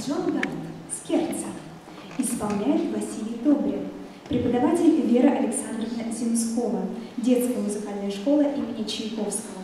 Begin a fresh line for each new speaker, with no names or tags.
Джон Гарт, Скерца. Исполняет Василий Добрин. Преподаватель Вера Александровна Земскова, детская музыкальная школа имени Чайковского.